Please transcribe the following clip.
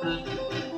Música